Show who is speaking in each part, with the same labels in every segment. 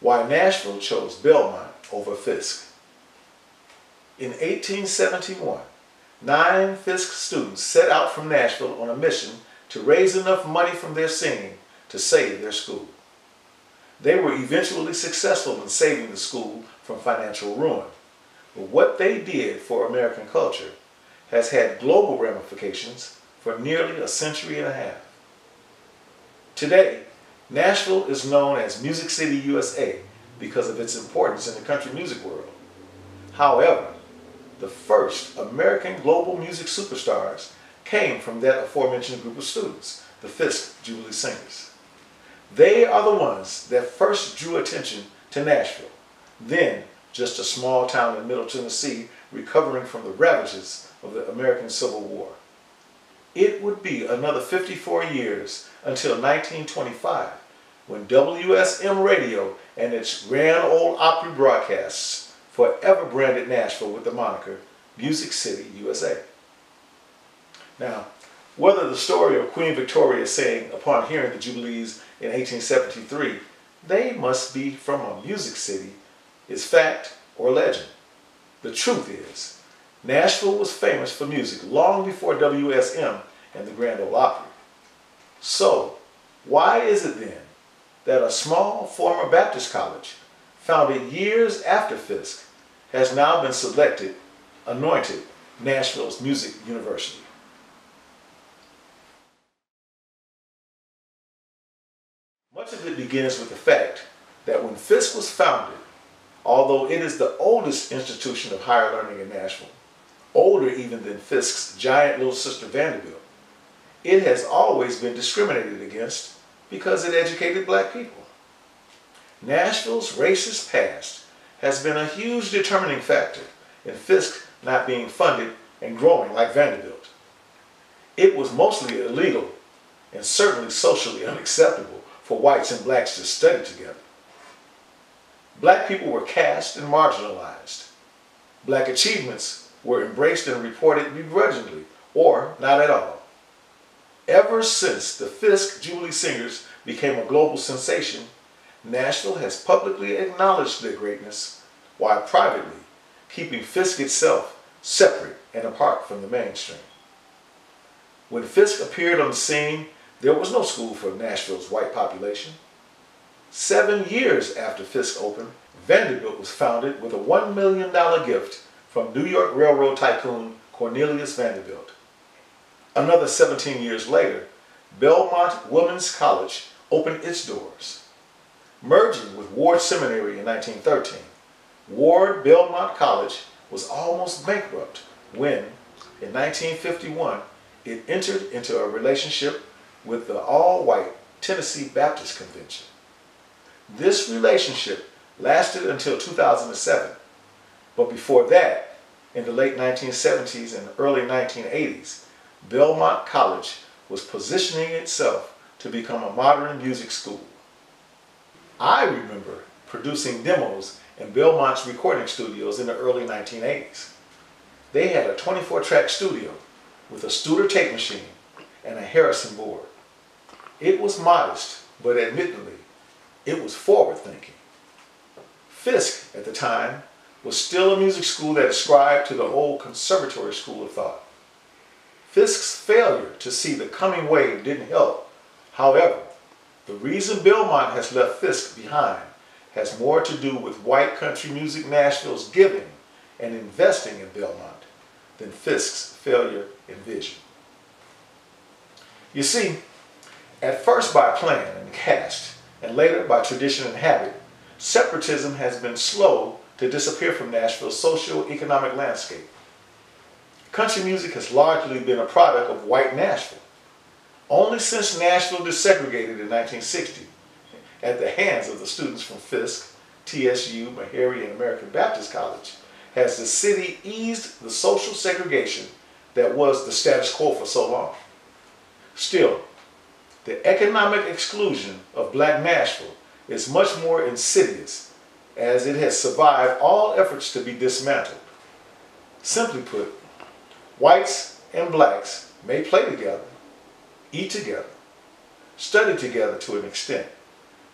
Speaker 1: why Nashville chose Belmont over Fisk. In 1871, nine Fisk students set out from Nashville on a mission to raise enough money from their singing to save their school. They were eventually successful in saving the school from financial ruin. But what they did for American culture has had global ramifications for nearly a century and a half. Today, Nashville is known as Music City, USA because of its importance in the country music world. However, the first American global music superstars came from that aforementioned group of students, the Fisk Jubilee Singers. They are the ones that first drew attention to Nashville, then just a small town in Middle Tennessee recovering from the ravages of the American Civil War. It would be another 54 years until 1925 when WSM Radio and its Grand Ole Opry broadcasts forever branded Nashville with the moniker Music City, USA. Now, whether the story of Queen Victoria saying upon hearing the Jubilees in 1873, they must be from a music city, is fact or legend. The truth is, Nashville was famous for music long before WSM and the Grand Ole Opry. So, why is it then that a small former Baptist college, founded years after Fisk, has now been selected, anointed Nashville's Music University? Much of it begins with the fact that when Fisk was founded, although it is the oldest institution of higher learning in Nashville, older even than Fisk's giant little sister Vanderbilt, it has always been discriminated against because it educated black people. Nashville's racist past has been a huge determining factor in Fisk not being funded and growing like Vanderbilt. It was mostly illegal and certainly socially unacceptable for whites and blacks to study together. Black people were cast and marginalized. Black achievements were embraced and reported begrudgingly or not at all. Ever since the Fisk Jubilee Singers became a global sensation, Nashville has publicly acknowledged their greatness while privately keeping Fisk itself separate and apart from the mainstream. When Fisk appeared on the scene, there was no school for Nashville's white population. Seven years after Fisk opened, Vanderbilt was founded with a $1 million gift from New York Railroad tycoon Cornelius Vanderbilt. Another 17 years later, Belmont Women's College opened its doors. Merging with Ward Seminary in 1913, Ward Belmont College was almost bankrupt when, in 1951, it entered into a relationship with the all-white Tennessee Baptist Convention. This relationship lasted until 2007, but before that, in the late 1970s and early 1980s, Belmont College was positioning itself to become a modern music school. I remember producing demos in Belmont's recording studios in the early 1980s. They had a 24-track studio with a Studer tape machine and a Harrison board. It was modest, but admittedly, it was forward-thinking. Fisk, at the time, was still a music school that ascribed to the old conservatory school of thought. Fisk's failure to see the coming wave didn't help. However, the reason Belmont has left Fisk behind has more to do with white country music Nashville's giving and investing in Belmont than Fisk's failure in vision. You see, at first by plan and caste, and later by tradition and habit, separatism has been slow to disappear from Nashville's socio-economic landscape. Country music has largely been a product of white Nashville. Only since Nashville desegregated in 1960, at the hands of the students from Fisk, TSU, Meharry, and American Baptist College, has the city eased the social segregation that was the status quo for so long. Still, the economic exclusion of black Nashville is much more insidious as it has survived all efforts to be dismantled. Simply put, Whites and blacks may play together, eat together, study together to an extent,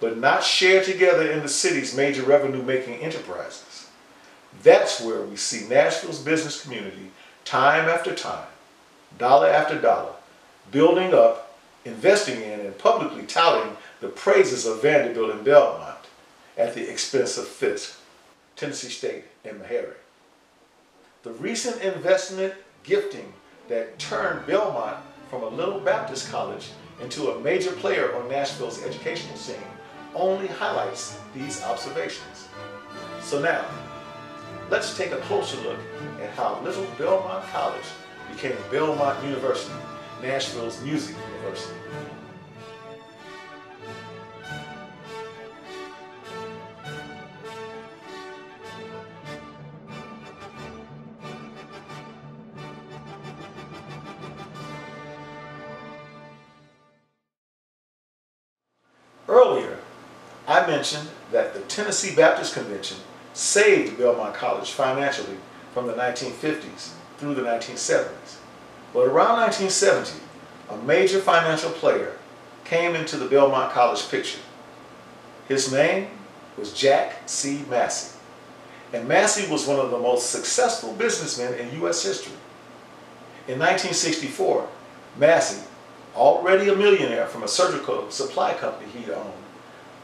Speaker 1: but not share together in the city's major revenue-making enterprises. That's where we see Nashville's business community time after time, dollar after dollar, building up, investing in, and publicly touting the praises of Vanderbilt and Belmont at the expense of Fisk, Tennessee State, and Meharry. The recent investment gifting that turned Belmont from a little Baptist college into a major player on Nashville's educational scene only highlights these observations. So now, let's take a closer look at how Little Belmont College became Belmont University, Nashville's music university. Earlier, I mentioned that the Tennessee Baptist Convention saved Belmont College financially from the 1950s through the 1970s. But around 1970, a major financial player came into the Belmont College picture. His name was Jack C. Massey. And Massey was one of the most successful businessmen in U.S. history. In 1964, Massey, already a millionaire from a surgical supply company he owned,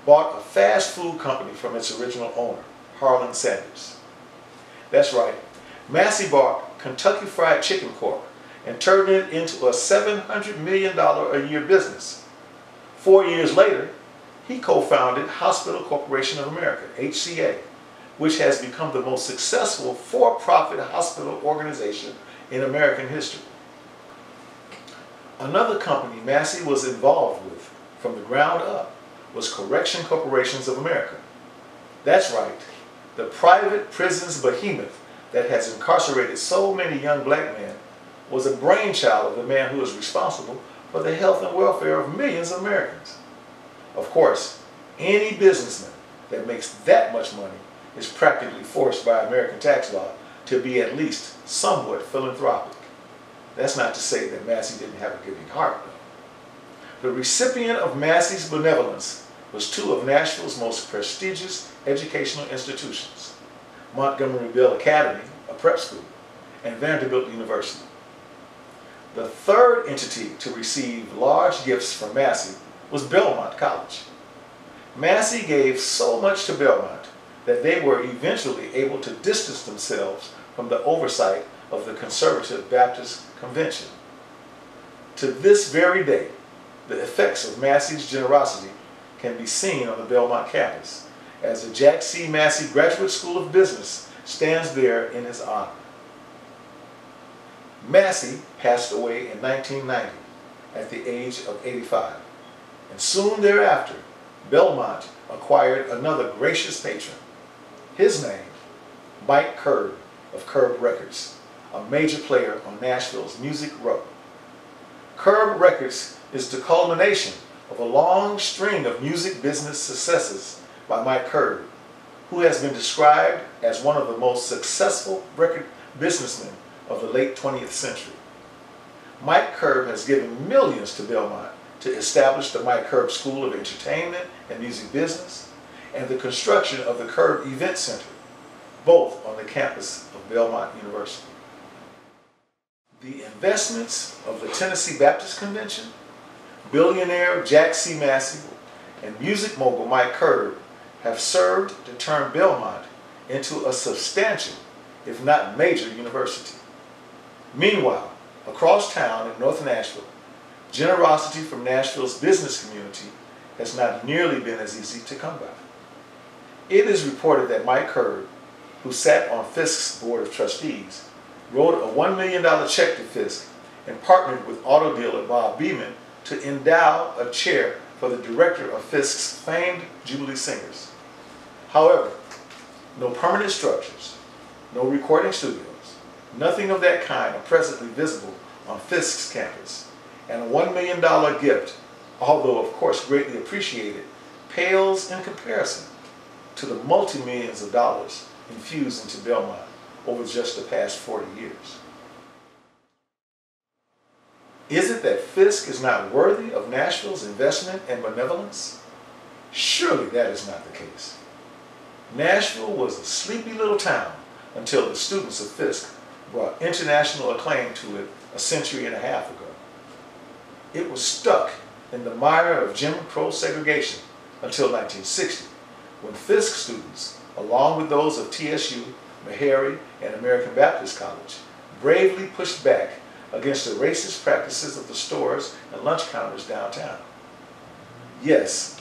Speaker 1: bought a fast food company from its original owner, Harlan Sanders. That's right, Massey bought Kentucky Fried Chicken Corp and turned it into a $700 million a year business. Four years later, he co-founded Hospital Corporation of America, HCA, which has become the most successful for-profit hospital organization in American history. Another company Massey was involved with from the ground up was Correction Corporations of America. That's right, the private prisons behemoth that has incarcerated so many young black men was a brainchild of the man who was responsible for the health and welfare of millions of Americans. Of course, any businessman that makes that much money is practically forced by American tax law to be at least somewhat philanthropic. That's not to say that Massey didn't have a giving heart, though. The recipient of Massey's benevolence was two of Nashville's most prestigious educational institutions, Montgomery Bell Academy, a prep school, and Vanderbilt University. The third entity to receive large gifts from Massey was Belmont College. Massey gave so much to Belmont that they were eventually able to distance themselves from the oversight of the Conservative Baptist Convention. To this very day, the effects of Massey's generosity can be seen on the Belmont campus as the Jack C. Massey Graduate School of Business stands there in his honor. Massey passed away in 1990 at the age of 85, and soon thereafter, Belmont acquired another gracious patron. His name, Mike Curb of Curb Records, a major player on Nashville's Music Row. Curb Records is the culmination of a long string of music business successes by Mike Curb, who has been described as one of the most successful record businessmen of the late 20th century. Mike Curb has given millions to Belmont to establish the Mike Curb School of Entertainment and Music Business and the construction of the Curb Event Center, both on the campus of Belmont University. The investments of the Tennessee Baptist Convention, billionaire Jack C. Massey, and music mogul Mike Curb have served to turn Belmont into a substantial, if not major, university. Meanwhile, across town in North Nashville, generosity from Nashville's business community has not nearly been as easy to come by. It is reported that Mike Curb, who sat on Fisk's board of trustees, wrote a $1 million check to Fisk and partnered with auto dealer Bob Beaman to endow a chair for the director of Fisk's famed Jubilee Singers. However, no permanent structures, no recording studios, nothing of that kind are presently visible on Fisk's campus, and a $1 million gift, although of course greatly appreciated, pales in comparison to the multi-millions of dollars infused into Belmont over just the past 40 years. Is it that Fisk is not worthy of Nashville's investment and benevolence? Surely that is not the case. Nashville was a sleepy little town until the students of Fisk brought international acclaim to it a century and a half ago. It was stuck in the mire of Jim Crow segregation until 1960, when Fisk students, along with those of TSU, Meharry, and American Baptist College, bravely pushed back against the racist practices of the stores and lunch counters downtown. Yes,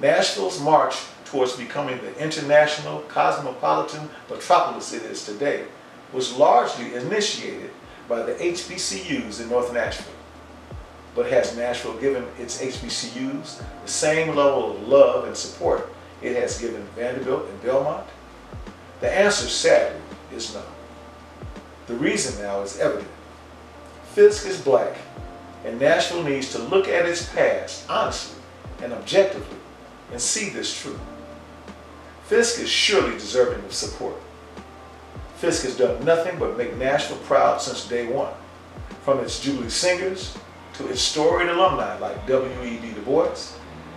Speaker 1: Nashville's march towards becoming the international cosmopolitan metropolis it is today was largely initiated by the HBCUs in North Nashville. But has Nashville given its HBCUs the same level of love and support it has given Vanderbilt and Belmont? The answer, sadly, is no. The reason now is evident. Fisk is black, and Nashville needs to look at its past honestly and objectively and see this truth. Fisk is surely deserving of support. Fisk has done nothing but make Nashville proud since day one, from its Jubilee singers to its storied alumni like W.E.B. Du Bois,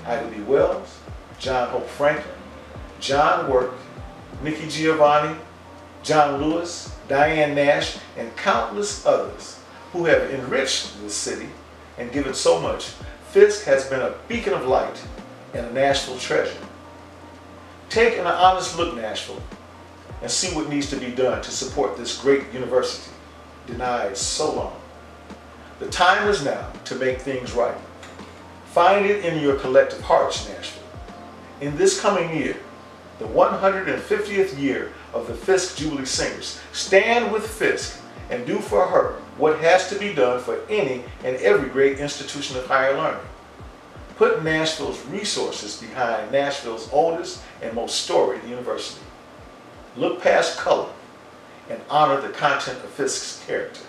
Speaker 1: Ida B. Wells, John Hope Franklin, John Work, Nikki Giovanni, John Lewis, Diane Nash, and countless others who have enriched the city and given so much. Fisk has been a beacon of light and a Nashville treasure. Take an honest look, Nashville, and see what needs to be done to support this great university, denied so long. The time is now to make things right. Find it in your collective hearts, Nashville. In this coming year, the 150th year of the Fisk Jubilee Singers, stand with Fisk and do for her what has to be done for any and every great institution of higher learning. Put Nashville's resources behind Nashville's oldest and most storied university. Look past color and honor the content of Fisk's character.